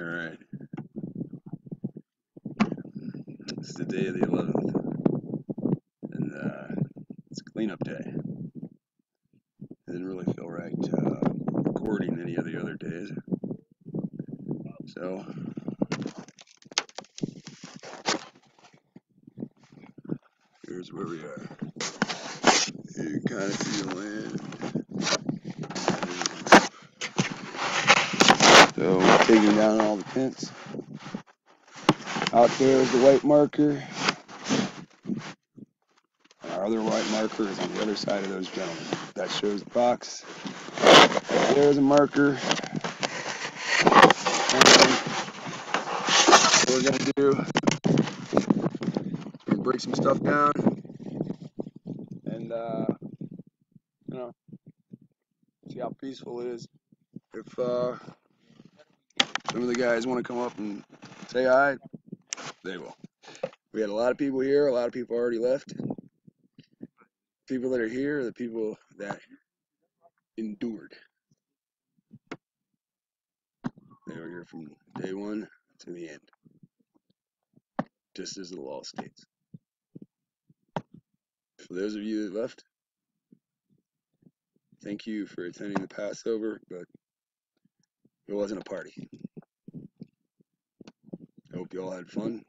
All right. Is the day of the 11th, and uh, it's cleanup day. I didn't really feel right uh, recording any of the other days, so here's where we are. You can kind of see the land. So down all the tents. Out there is the white marker. Our other white marker is on the other side of those gentlemen. That shows the box. There's a marker. And we're gonna do, we're break some stuff down. And uh, you know, see how peaceful it is. If uh, some of the guys want to come up and say hi, they will. We had a lot of people here. A lot of people already left. People that are here are the people that endured. They were here from day one to the end, just as the law states. For those of you that left, thank you for attending the Passover, but it wasn't a party. Hope you all had fun.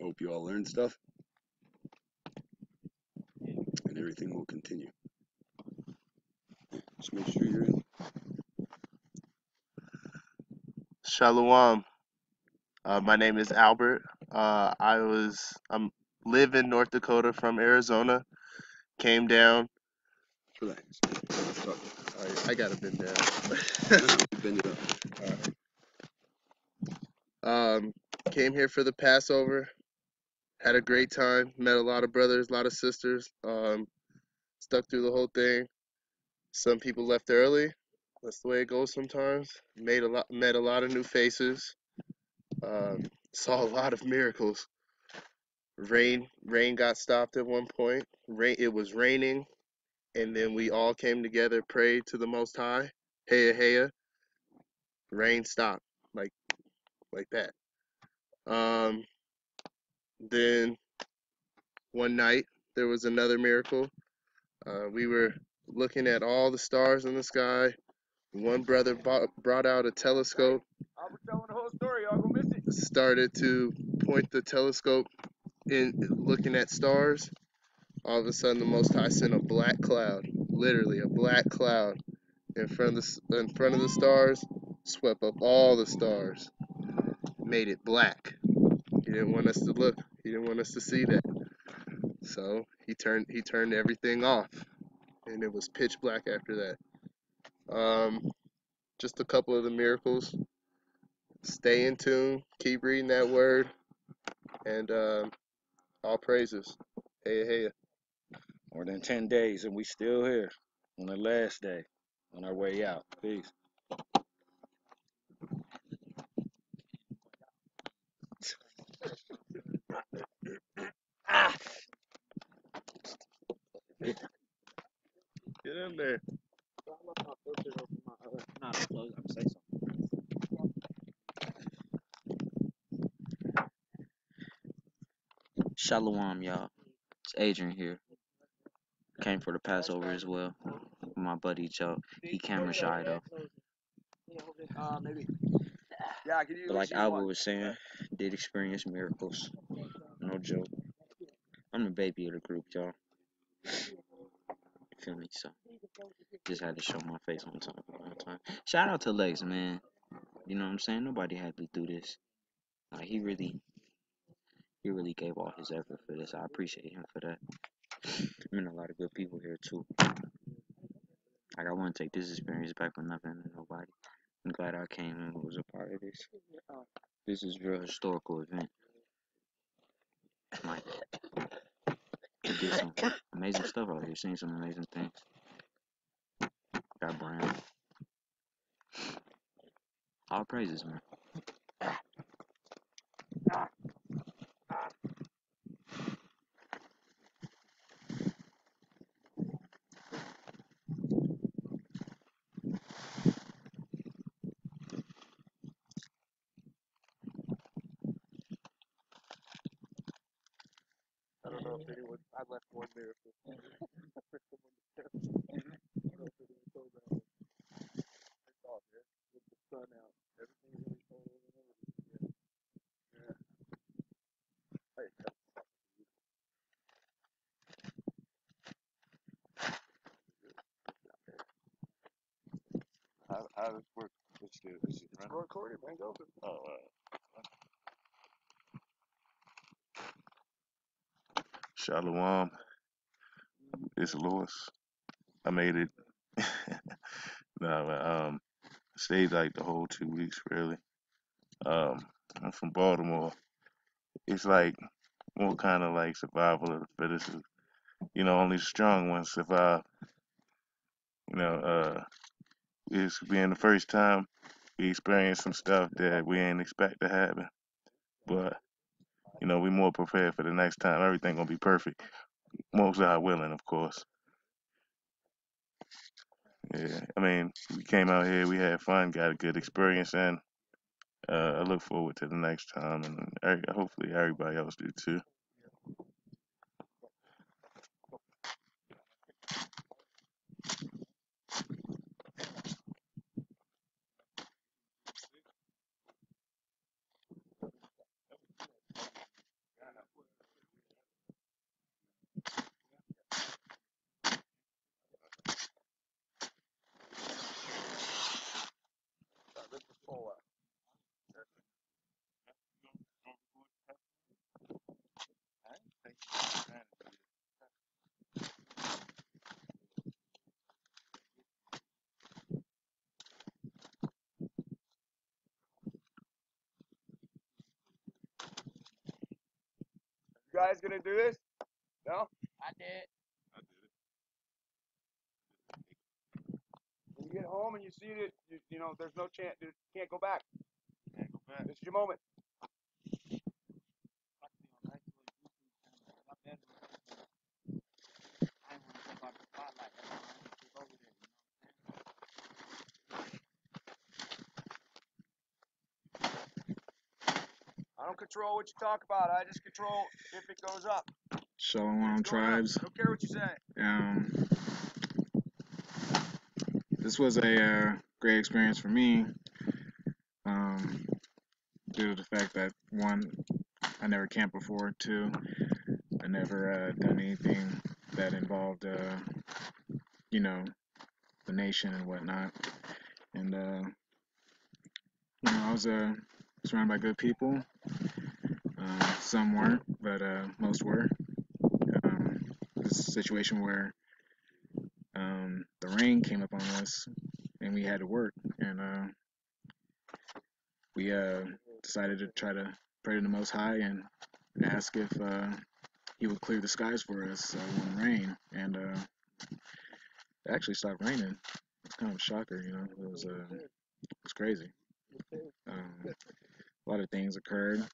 Hope you all learned stuff. And everything will continue. Just make sure you're in. Shalom. Uh, my name is Albert. Uh, I was I'm live in North Dakota from Arizona. Came down. Relax. I, I gotta bend down. Bend it up. Um, came here for the Passover. Had a great time. Met a lot of brothers, a lot of sisters. Um, stuck through the whole thing. Some people left early. That's the way it goes sometimes. Made a lot, met a lot of new faces. Um, saw a lot of miracles. Rain, rain got stopped at one point. Rain, it was raining, and then we all came together, prayed to the Most High. Heya, heya. Rain stopped, like, that. Um, then one night there was another miracle. Uh, we were looking at all the stars in the sky. One brother bought, brought out a telescope, I was telling the whole story. Y'all gonna miss it. started to point the telescope in looking at stars. All of a sudden, the Most High sent a black cloud, literally a black cloud, in front of the in front of the stars, swept up all the stars, made it black. He didn't want us to look. He didn't want us to see that. So he turned he turned everything off, and it was pitch black after that. Um, just a couple of the miracles. Stay in tune. Keep reading that word, and um, all praises. Hey, hey. More than ten days, and we still here on the last day, on our way out. Peace. Get in there. Shalom, y'all. It's Adrian here. Came for the Passover as well. My buddy Joe. He camera shy though. Uh, maybe. Yeah, can you? But like Albert was saying, did experience miracles. Joke. I'm the baby of the group, y'all. Feel me? So just had to show my face on time on time. Shout out to Lex, man. You know what I'm saying? Nobody had to do this. Like he really he really gave all his effort for this. I appreciate him for that. I mean a lot of good people here too. Like I wouldn't take this experience back for nothing to nobody. I'm glad I came and was a part of this. This is a real historical event. see some amazing stuff out here, seeing some amazing things. Got Brown. All praises, man. I don't know if anyone I left one miracle. I don't know if anyone told that one. It's all good. With the sun out, everything's really cold and everything. Yeah. Yeah. Hey, that's How how does this work? Is it, is it running? recorded, man. Go. Oh, uh, Shalom. It's Lewis. I made it. no, um, stayed like the whole two weeks really. Um, I'm from Baltimore. It's like more kind of like survival of the fittest. You know, only the strong ones survive. You know, uh, it's being the first time we experienced some stuff that we didn't expect to happen. But you know, we more prepared for the next time. Everything gonna be perfect. Most our willing, of course. Yeah, I mean, we came out here, we had fun, got a good experience, and uh, I look forward to the next time, and hopefully everybody else do too. You guys gonna do this? No. I did. I did it. When you get home and you see that you, you know there's no chance, you can't go back. Can't go back. This is your moment. I don't control what you talk about. I just control if it goes up. Shalom It's going up. tribes. I don't care what you say. Um, this was a uh, great experience for me. Um, due to the fact that one, I never camped before. Two, I never uh, done anything that involved, uh, you know, the nation and whatnot. And uh, you know, I was uh, surrounded by good people. Some weren't, but uh, most were. Um, this is a situation where um, the rain came up on us and we had to work and uh, we uh, decided to try to pray to the most high and ask if uh, he would clear the skies for us uh, when it rain and it actually stopped raining. It's kind of a shocker you know it was it was crazy. Um, a lot of things occurred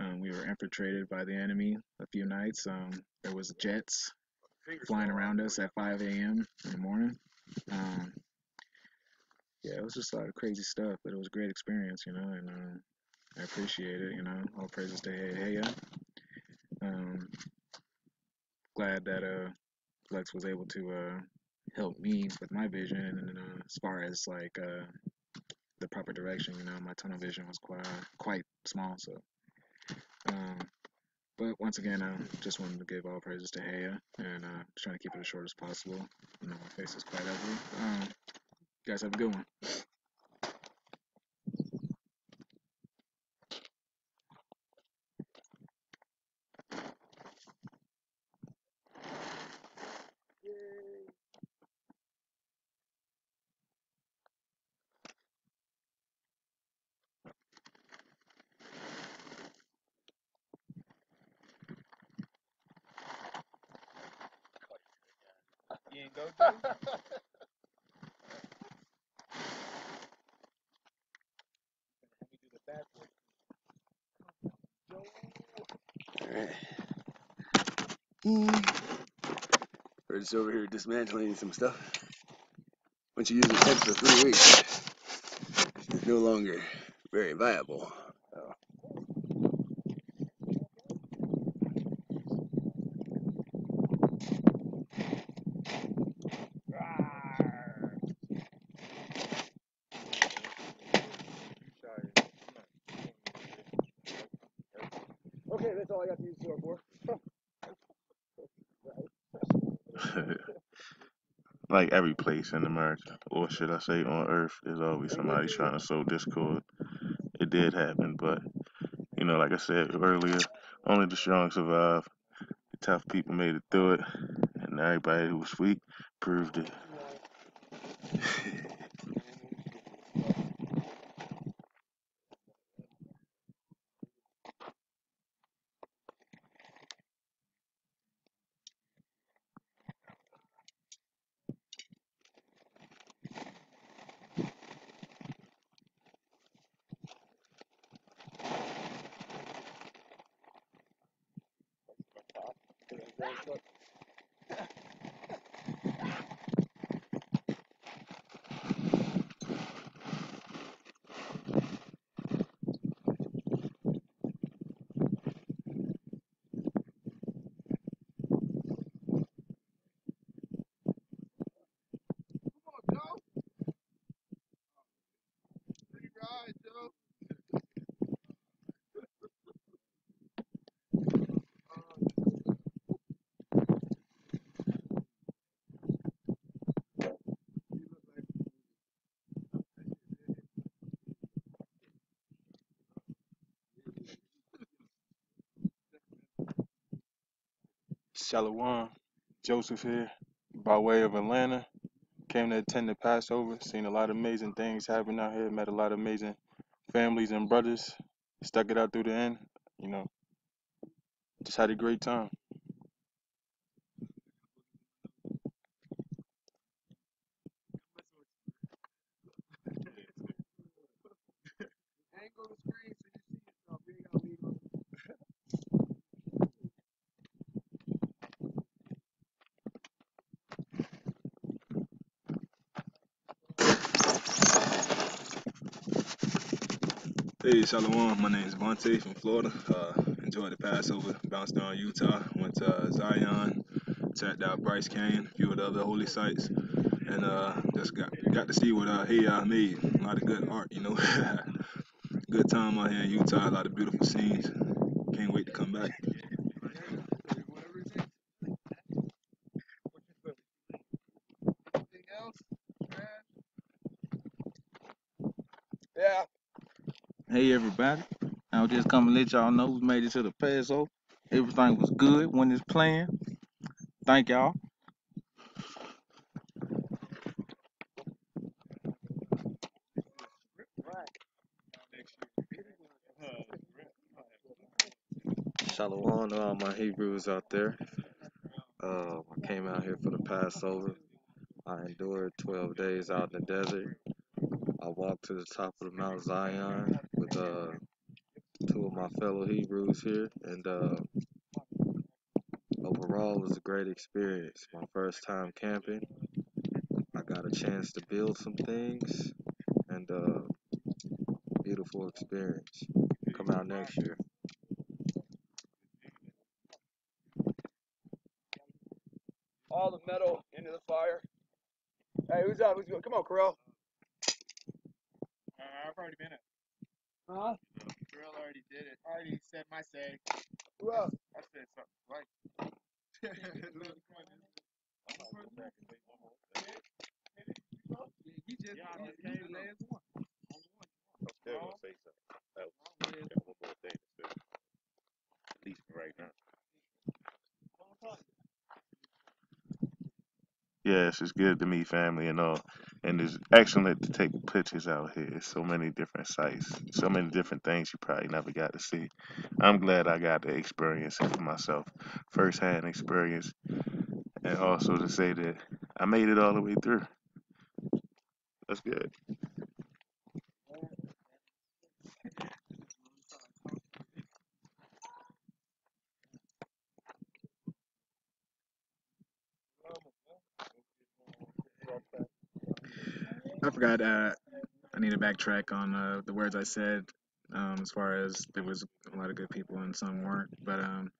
um, we were infiltrated by the enemy a few nights um, there was jets flying around us at 5 a.m. in the morning. Um, yeah, it was just a lot of crazy stuff, but it was a great experience, you know, and um, I appreciate it, you know. All praises to Hey Heya. Um, glad that uh, Lex was able to uh, help me with my vision, and uh, as far as like uh, the proper direction, you know, my tunnel vision was quite quite small, so. Um, but once again, I just wanted to give all praises to Heya and uh, trying to keep it as short as possible. You know, my face is quite ugly. Um, guys have a good one. You go to? Alright. We're just over here dismantling some stuff. Once you use a tent for three weeks, it's no longer very viable. So. Okay, that's all I got to use the door for. Like every place in America, or should I say on earth, there's always somebody trying to sow discord. It did happen, but you know, like I said earlier, only the strong survive. The tough people made it through it, and everybody who was weak proved it. Facebook. Shalom, Joseph here, by way of Atlanta. Came to attend the Passover, seen a lot of amazing things happen out here, met a lot of amazing families and brothers. Stuck it out through the end, you know, just had a great time. Hey, Shalom. My name is Vontae from Florida. Uh, enjoyed the Passover. Bounced down Utah. Went to uh, Zion. Checked out Bryce Canyon. A few of the other holy sites. And uh, just got got to see what uh, Hey uh, made. A lot of good art, you know. good time out here in Utah. A lot of beautiful scenes. Can't wait to come back. Yeah. Hey everybody, Was just come and let y'all know we made it to the Passover. Everything was good when it's planned. Thank y'all. Shalom to all my Hebrews out there. Uh, I came out here for the Passover. I endured 12 days out in the desert. I walked to the top of the Mount Zion with uh, two of my fellow Hebrews here, and uh, overall, it was a great experience. My first time camping. I got a chance to build some things, and uh, beautiful experience. Come out next year. All the metal into the fire. Hey, who's up? Who's going? Come on, Corral. I've already been it. Huh? Drill already did it. I said my say. Who else? I said something right. He just, Yeah, I he, just came the last one. Still gonna say something. Oh, got one more thing to say. At least for right now. Yes, it's good to meet family and all. And it's mm-hmm. excellent to take pictures out here. So many different sites, so many different things you probably never got to see. I'm glad I got to experience it for myself, firsthand experience, and also to say that I made it all the way through. That's good. Forgot. Uh, I need to backtrack on uh, the words I said. Um, as far as there was a lot of good people and some weren't, but um,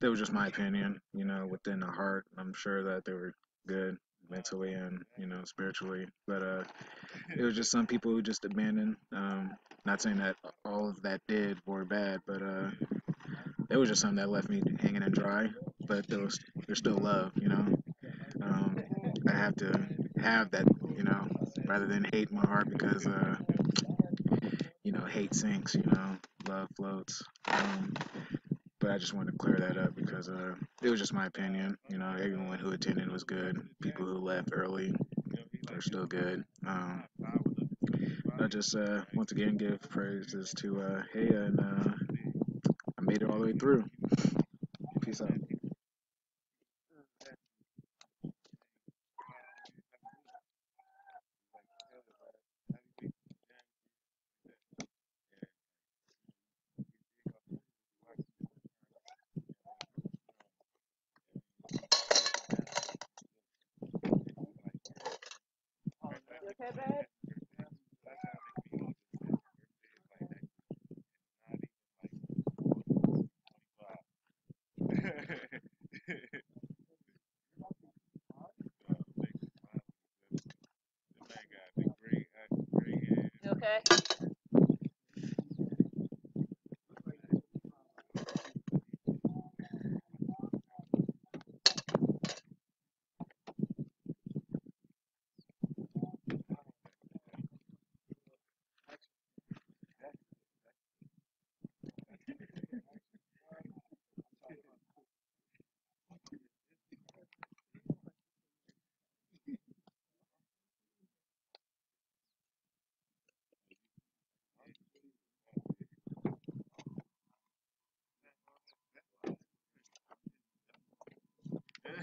that was just my opinion. You know, within the heart, I'm sure that they were good mentally and you know spiritually, but uh, it was just some people who just abandoned. Um, not saying that all of that did were bad, but uh, it was just something that left me hanging and dry. But there was there's still love, you know. Um, I have to have that, you know, rather than hate my heart because uh, you know, hate sinks, you know, love floats. Um, but I just wanted to clear that up because uh, it was just my opinion. You know, everyone who attended was good. People who left early are still good. Um, I just uh, once again give praises to uh, and uh, I made it all the way through. Peace out.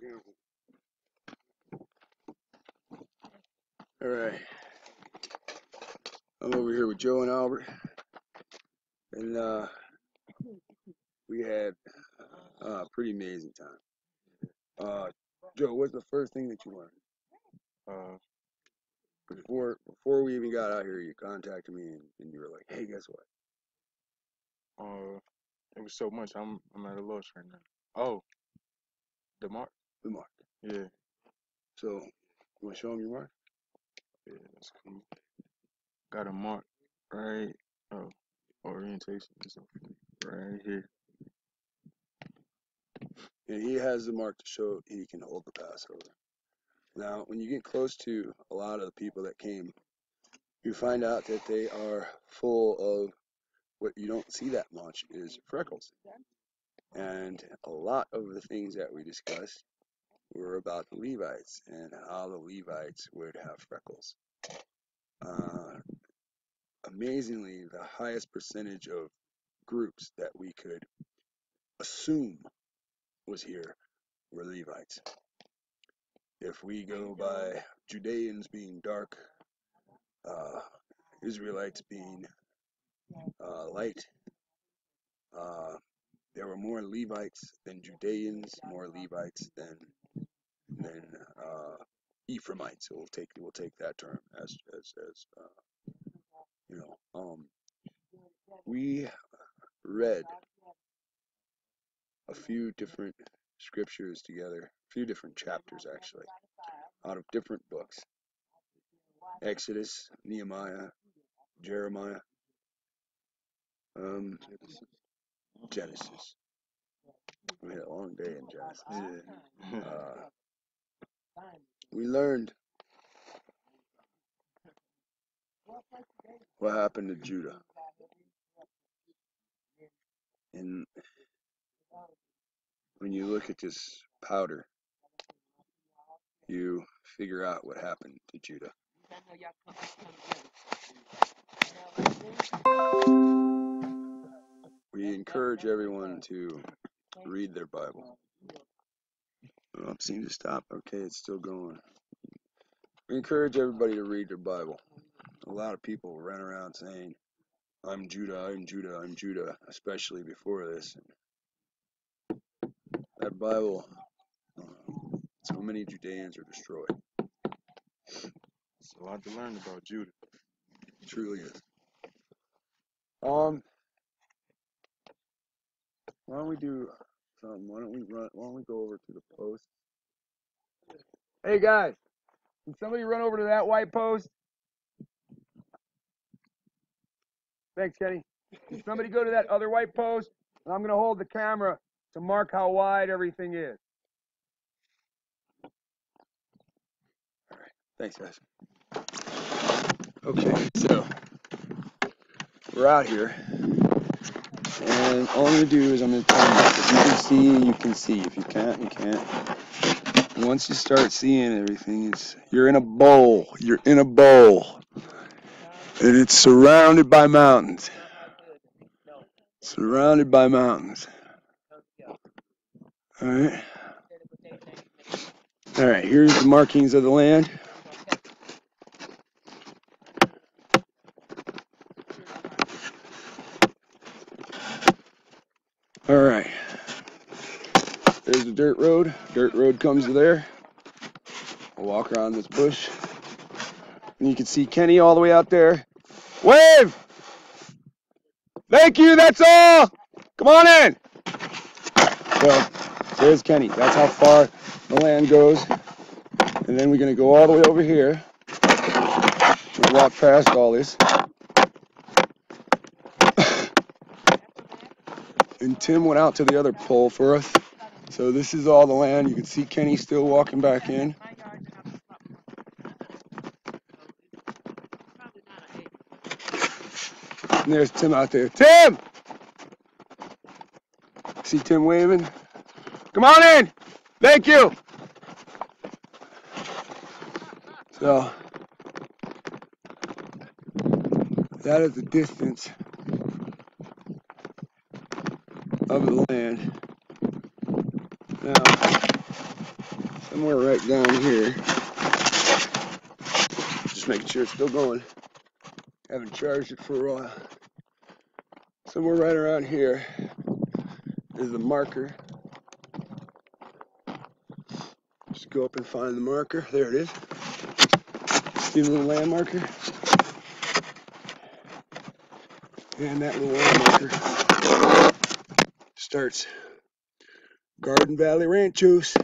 Camera. All right. I'm over here with Joe and Albert, and uh, we had uh, a pretty amazing time. Uh, Joe, what's the first thing that you learned? Uh, Before before we even got out here, you contacted me and, and you were like, "Hey, guess what? uh, it was so much. I'm I'm at a loss right now. Oh, the mark. The mark." Yeah, So, you want to show him your mark? yeah, that's cool. Got a mark right. Oh, orientation is right here. And he has the mark to show he can hold the Passover. Now, when you get close to a lot of the people that came, you find out that they are full of what you don't see that much is freckles. And a lot of the things that we discussed were about the Levites and how the Levites would have freckles. Uh, amazingly, the highest percentage of groups that we could assume was here were Levites. If we go by Judeans being dark, uh, Israelites being uh, light, uh, there were more Levites than Judeans, more Levites than than uh, Ephraimites. We'll take we'll take that term as as as uh, you know. Um, we read a few different scriptures together, a few different chapters actually, out of different books. Exodus, Nehemiah, Jeremiah, um, Genesis. We had a long day in Genesis. Yeah. Uh, we learned what happened to Judah. And when you look at this powder, you figure out what happened to Judah. We encourage everyone to read their Bible. Oh, it seems to stop. Okay, it's still going. We encourage everybody to read their Bible. A lot of people run around saying, I'm Judah, I'm Judah, I'm Judah, especially before this. That Bible, uh, so many Judeans are destroyed. It's a lot to learn about Judah. It truly is. Um, why don't we do something? Why don't we run? Why don't we go over to the post? Hey guys, can somebody run over to that white post? Thanks, Kenny. Can somebody go to that other white post? And I'm gonna hold the camera to mark how wide everything is. All right. Thanks, guys. Okay, so we're out here, and all I'm gonna do is I'm gonna tell you if you can see, you can see. If you can't, you can't. Once you start seeing everything, it's you're in a bowl. You're in a bowl, and it's surrounded by mountains. Surrounded by mountains. All right. All right. Here's the markings of the land. All right. The dirt road. Dirt road comes to there. I'll walk around this bush. And you can see Kenny all the way out there. Wave! Thank you, that's all! Come on in! So, there's Kenny. That's how far the land goes. And then we're going to go all the way over here. We'll walk past all this. and Tim went out to the other pole for us. So this is all the land. You can see Kenny still walking back in. And there's Tim out there. Tim! See Tim waving? Come on in! Thank you! So, that is the distance of the land. Now, somewhere right down here, just making sure it's still going. Haven't charged it for a while. Somewhere right around here is the marker. Just go up and find the marker. There it is. See the little land marker? And that little land marker starts Garden Valley Ranchos.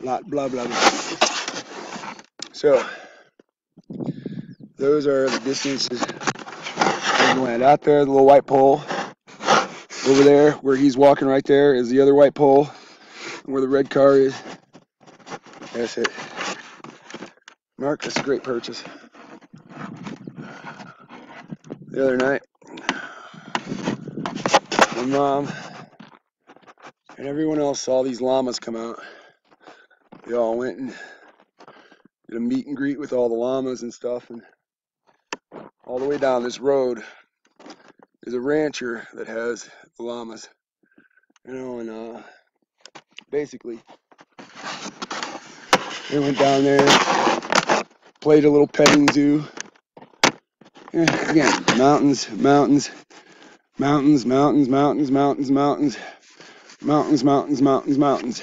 lot blah, blah, blah. So, those are the distances land. Out there, the little white pole. Over there, where he's walking right there, is the other white pole. Where the red car is, that's it. Mark, that's a great purchase. The other night, my mom and everyone else saw these llamas come out. They all went and did a meet and greet with all the llamas and stuff. And all the way down this road is a rancher that has the llamas. You know, and uh, basically, they went down there, played a little petting zoo. Yeah, again, mountains, mountains, mountains, mountains, mountains, mountains, mountains, mountains, mountains, mountains, mountains.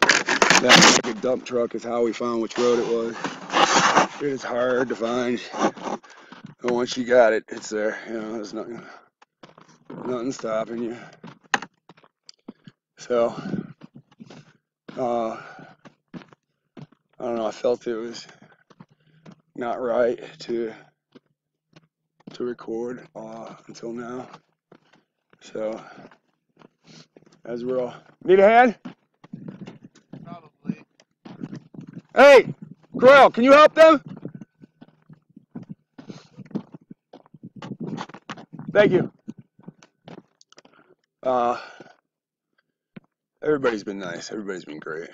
That a dump truck is how we found which road it was. It is hard to find. And once you got it, it's there. You know, there's nothing, nothing stopping you. So, uh, I don't know. I felt it was not right to to record uh, until now. So, as we're all need a hand. Probably. Hey, Corral, can you help them? Thank you. Uh, everybody's been nice. Everybody's been great.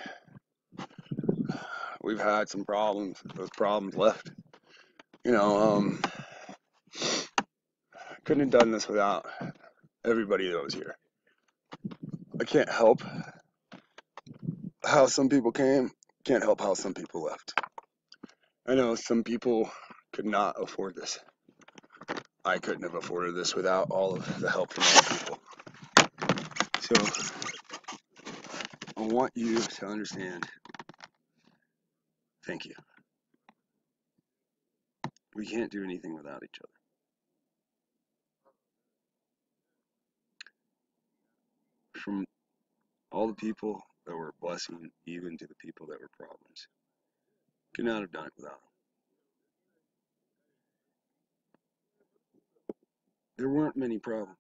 We've had some problems. Those problems left. You know, um, couldn't have done this without everybody that was here. I can't help how some people came. Can't help how some people left. I know some people could not afford this. I couldn't have afforded this without all of the help from other people. So I want you to understand. Thank you. We can't do anything without each other. From all the people that were a blessing, even to the people that were problems. Could not have done it without them. There weren't many problems.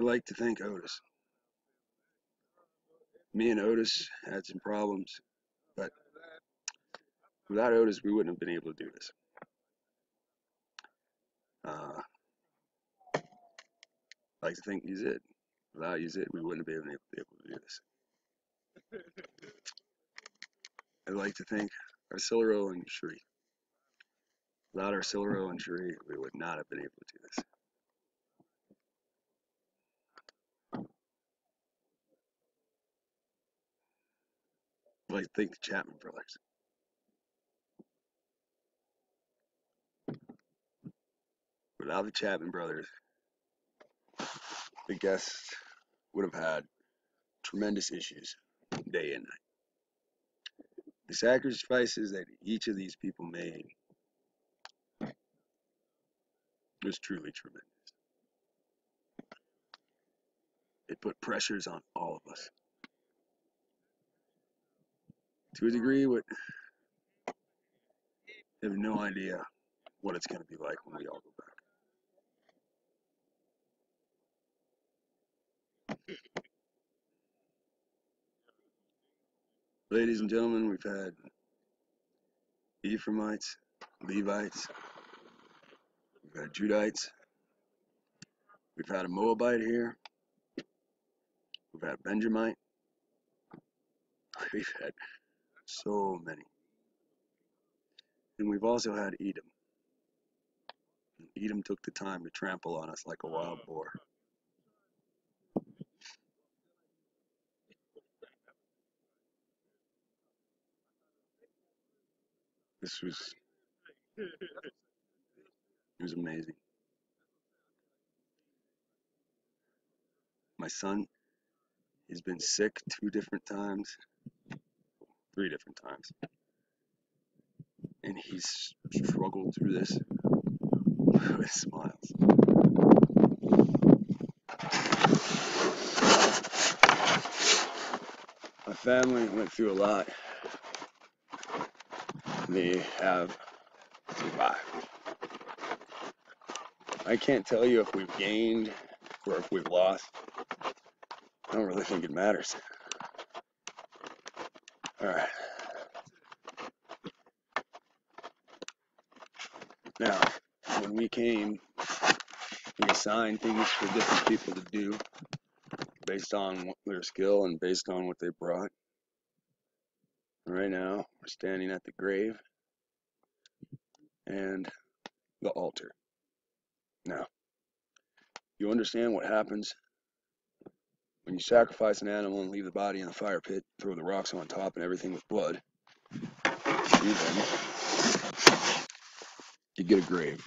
I'd like to thank Otis. Me and Otis had some problems, but without Otis, we wouldn't have been able to do this. Uh, like to thank Yazid. Without Yazid, we wouldn't been able, to do this. I'd like to thank Arcilero and Shri. Without Arcilero and Shri, we would not have been able to do this. I'd like to thank the Chapman brothers. Without the Chapman brothers, the guests would have had tremendous issues day and night. The sacrifices that each of these people made was truly tremendous. It put pressures on all of us. To a degree, what have no idea what it's going to be like when we all go back. Ladies and gentlemen, we've had Ephraimites, Levites, we've had Judites, we've had a Moabite here, we've had Benjamite, we've had so many. And we've also had Edom. Edom took the time to trample on us like a wild boar. This was it was amazing. My son, he's been sick two different times, three different times, and he's struggled through this with smiles. My family went through a lot. They have survived. I can't tell you if we've gained or if we've lost. I don't really think it matters. Alright. Now, when we came, we assigned things for different people to do based on their skill and based on what they brought. Right now, we're standing at the grave and the altar. Now, you understand what happens when you sacrifice an animal and leave the body in the fire pit, throw the rocks on top and everything with blood. You you get a grave.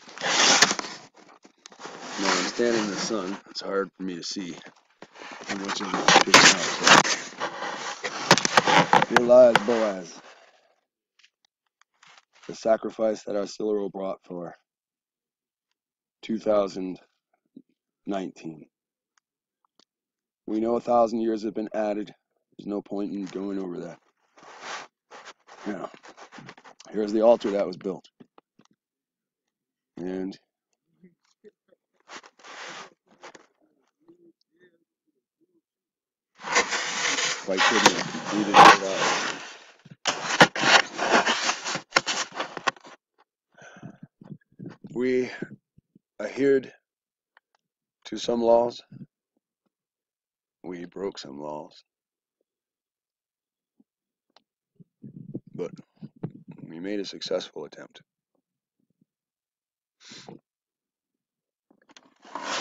Now, I'm standing in the sun. It's hard for me to see. Here lies Boaz, the sacrifice that our Arcilero brought for 2019. We know a thousand years have been added. There's no point in going over that. Now, here's the altar that was built. And without we adhered to some laws. We broke some laws. But we made a successful attempt.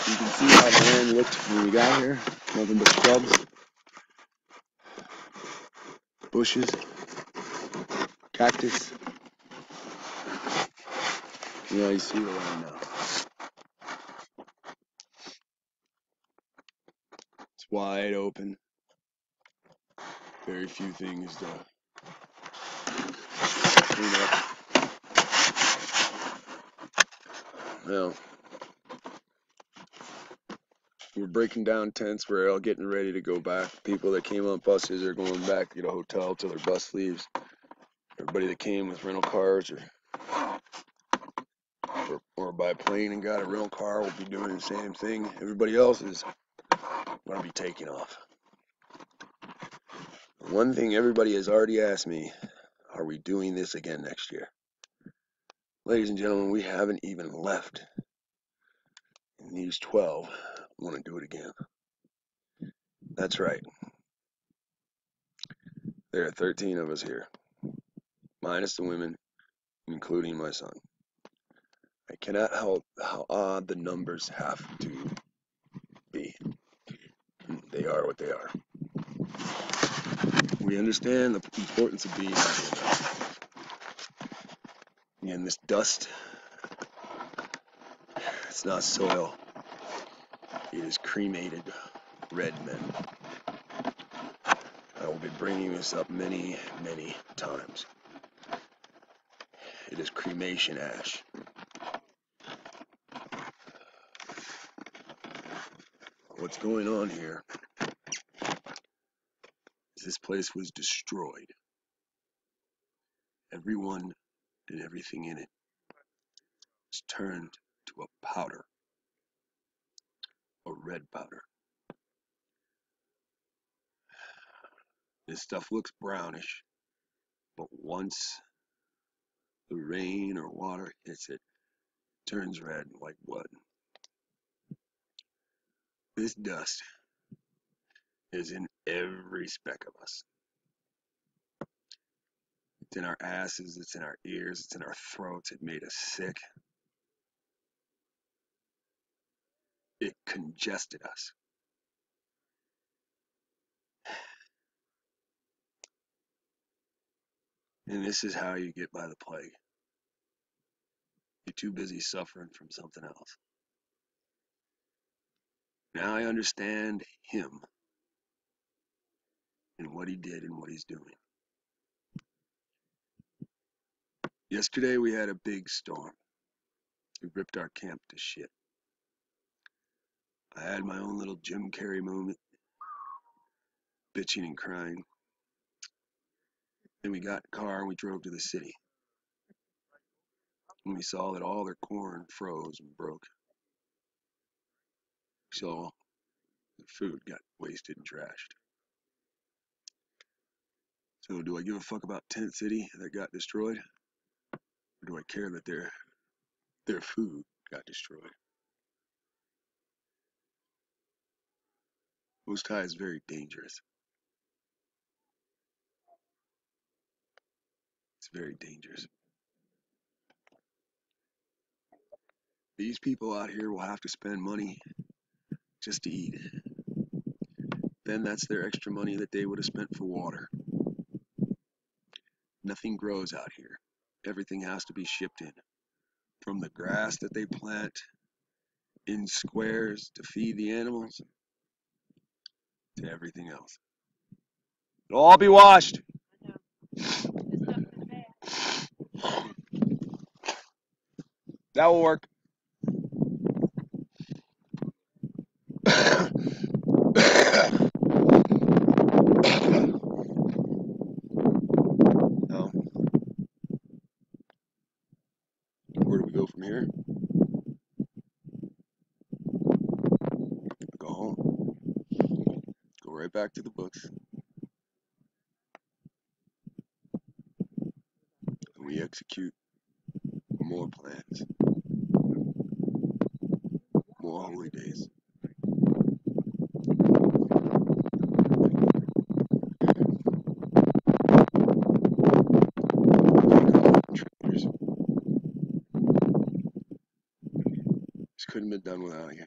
You can see how the land looked when we got here. Nothing but shrubs, bushes, cactus. Yeah, you see what I know. It's wide open. Very few things to clean up. Well we're breaking down tents. We're all getting ready to go back. People that came on buses are going back to a hotel till their bus leaves. Everybody that came with rental cars or or, or by plane and got a rental car will be doing the same thing. Everybody else is going to be taking off. One thing everybody has already asked me, are we doing this again next year? Ladies and gentlemen, we haven't even left. And these 12 want to do it again. That's right. There are 13 of us here, minus the women, including my son. I cannot help how odd the numbers have to be. They are what they are. We understand the importance of being here. though. Again, this dust, it's not soil. It is cremated red men. I will be bringing this up many, many times. It is cremation ash. What's going on here is this place was destroyed. Everyone and everything in it was turned to a powder, a red powder. This stuff looks brownish, but once the rain or water hits it, it turns red like blood. This dust is in every speck of us. It's in our asses, it's in our ears, it's in our throats. It made us sick. It congested us. And this is how you get by the plague. You're too busy suffering from something else. Now I understand him and what he did and what he's doing. Yesterday we had a big storm. It ripped our camp to shit. I had my own little Jim Carrey moment, bitching and crying. Then we got in car and we drove to the city. And we saw that all their corn froze and broke. Saw the food got wasted and trashed. So do I give a fuck about Tent City that got destroyed? Or do I care that their their food got destroyed? High is very dangerous. It's very dangerous. These people out here will have to spend money just to eat. Then that's their extra money that they would have spent for water. Nothing grows out here. Everything has to be shipped in. From the grass that they plant in squares to feed the animals to everything else. It'll all be washed. That will work. Now, where do we go from here? Go home. Go right back to the books. And we execute more plans, more holy days. Take off the trailers. Done without you.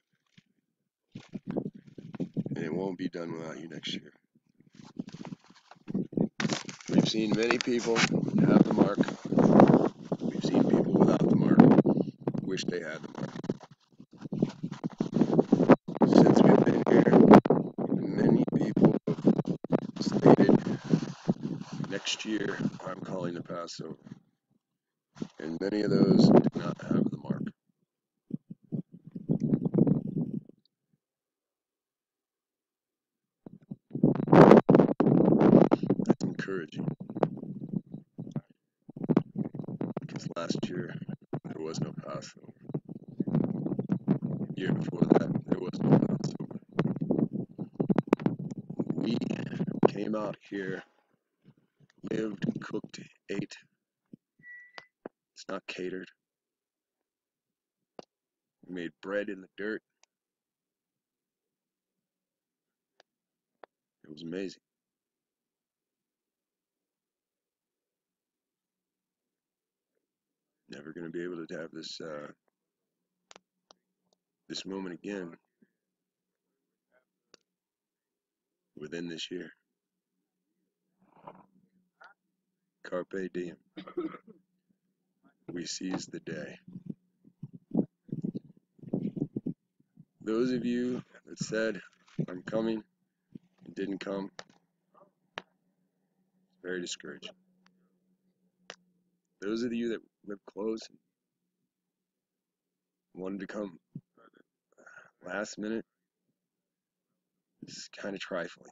And it won't be done without you next year. We've seen many people have the mark. We've seen people without the mark. wish they had the mark. Since we've been here, many people have stated next year I'm calling the Passover. And many of those did not have the mark. That's encouraging. Because last year there was no Passover. Year before that there was no Passover. We out here, lived, cooked, ate. It's not catered. We made bread in the dirt. It was amazing. Never gonna be able to have this uh, this moment again within this year. Carpe diem. We seize the day. Those of you that said, I'm coming, and didn't come, very discouraging. Those of you that live close and wanted to come uh, last minute, it's kind of trifling.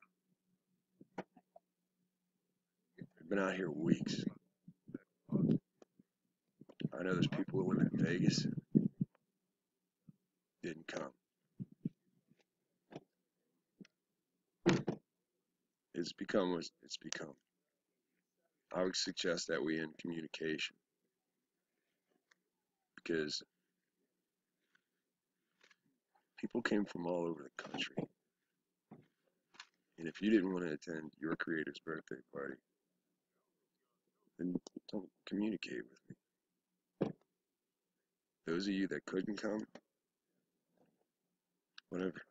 Been out here weeks. I know there's people who live in Vegas, didn't come. It's become what it's become. I would suggest that we end communication because people came from all over the country. And if you didn't want to attend your creator's birthday party, then don't communicate with me. Those of you that couldn't come, whatever.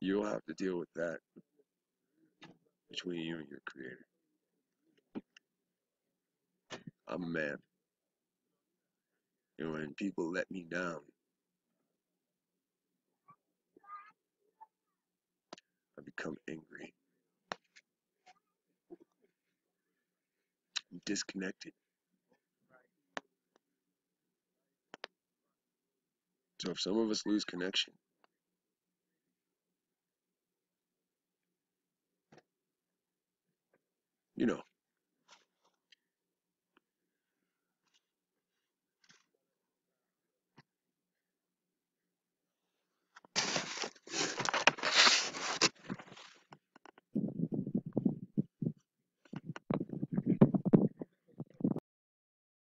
You'll have to deal with that between you and your creator. I'm a man. And when people let me down, I become angry. Disconnected. So if some of us lose connection, you know,